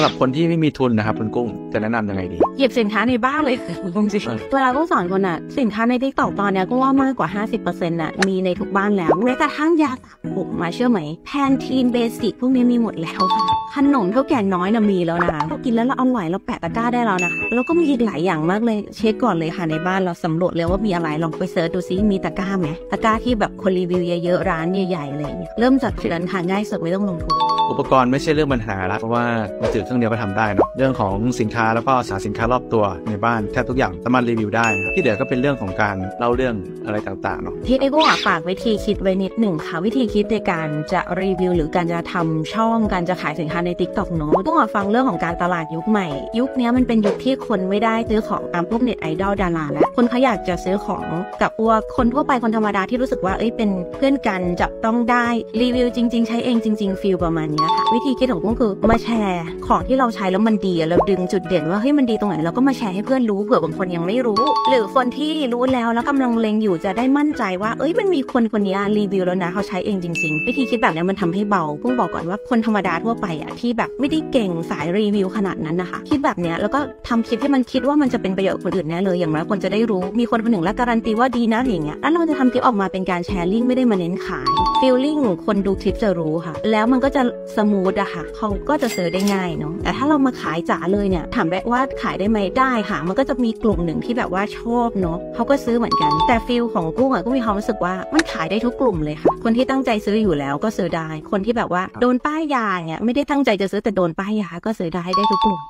สำหรับคนที่ไม่มีทุนนะครับคุณกุ้งจะแนะนำยังไงดีหยิบสินค้าในบ้านเลยจริงเออๆเวลาก็สอนคนอะ สินค้าใน TikTok ตอนเนี้ยก็ว่ามากกว่า 50%น่ะมีในทุกบ้านแล้วแม้กระทั่งยาสระผมมาเชื่อไหม Pantene basic พวกนี้มีหมดแล้วค่ะขนมเถ้าแก่น้อยน่ะมีแล้วนะคะเรากินแล้วเราอร่อยเราแปะตะกร้าได้แล้วนะคะแล้วก็มีอีกหลายอย่างมากเลยเช็คก่อนเลยค่ะในบ้านเราสำรวจเลยว่ามีอะไรลองไป search ดูซิมีตะกร้าไหมตะกร้าที่แบบคนรีวิวเยอะๆร้านใหญ่ๆอะไรอย่างเงี้ยเริ่มจากจุดนั้นค่ะง่ายสุดไม่ต้องลงทุน อุปกรณ์ไม่ใช่เรื่องปัญหาละเพราะว่ามือถือเครื่องเดียวก็ทำได้เนะเรื่องของสินค้าแล้วก็สารสินค้ารอบตัวในบ้านแทบทุกอย่างสามารถรีวิวได้ ที่เหลือก็เป็นเรื่องของการเล่าเรื่องอะไรต่างๆเนาะที่ไอ้กอะฝากวิธีคิดไว้นิดหนึ่งค่ะ วิธีคิดในการจะรีวิว หรือการจะทำช่องการจะขายสินค้าใน t ิ k t o k เนอะต้องฟังเรื่องของการตลาดยุคใหม่ ยุคนี้มันเป็นยุคที่คนไม่ได้ซื้อของตามพวกเน็ตไอดอลดาราแล้วคนเขาอยากจะซื้อของกับพวกคนทั่วไปคนธรรมดาที่รู้สึกว่าเอ้ยเป็นเพื่อนกันจับต้องได้รีวิวจริง ๆ ใช้เองจริง ๆฟีลประมาณเนี้ยค่ะวิธีคิดของกุ้งคือมาแชร์ของที่เราใช้แล้วมันดีเราดึงจุดเด่นว่าเฮ้ยมันดีตรงไหนเราก็มาแชร์ให้เพื่อนรู้เผื่อบางคนยังไม่รู้ หรือคนที่รู้แล้วแล้วกำลังเลงอยู่จะได้มั่นใจว่าเอ้ยมันมีคนคนนี้รีวิวแล้วนะเขาใช้เองจริงๆ วิธีคิดแบบนี้มันทำให้เบาเพิ่งบอกก่อนว่าคนธรรมดาทั่วไปอะที่แบบไม่ได้เก่งสายรีวิวขนาดนั้นนะคะคิดแบบเนี้ยแล้วก็ทำคลิปที่มันคิดว่ามันจะเป็นประโยชน์คนอื่นแน่เลยอย่างน้อยคนจะได้รู้มีคนคนหนึ่งแล้วการันตีว่าดีนะอย่างเงี้ยแล้วเราจะทำคลิปออกมาเป็นการแชร์ลิงก์ไม่ได้มาเน้นขายfeeling คนดูคลิปจะรู้ค่ะ แล้วมันก็จะ smooth อะค่ะเขาก็จะซื้อได้ง่ายเนาะแต่ถ้าเรามาขายจ๋าเลยเนี่ยถามแวะว่าขายได้ไหมได้ค่ะ มันก็จะมีกลุ่มหนึ่งที่แบบว่าชอบเนาะเขาก็ซื้อเหมือนกัน แต่ feel ของกุ้งอะก็มีความรู้สึกว่ามันขายได้ทุกกลุ่มเลยค่ะ คนที่ตั้งใจซื้ออยู่แล้วก็ซื้อได้ คนที่แบบว่าโดนป้ายยาเนี่ยไม่ได้ตั้งใจจะซื้อแต่โดนป้ายยาก็ซื้อได้ได้ทุกกลุ่ม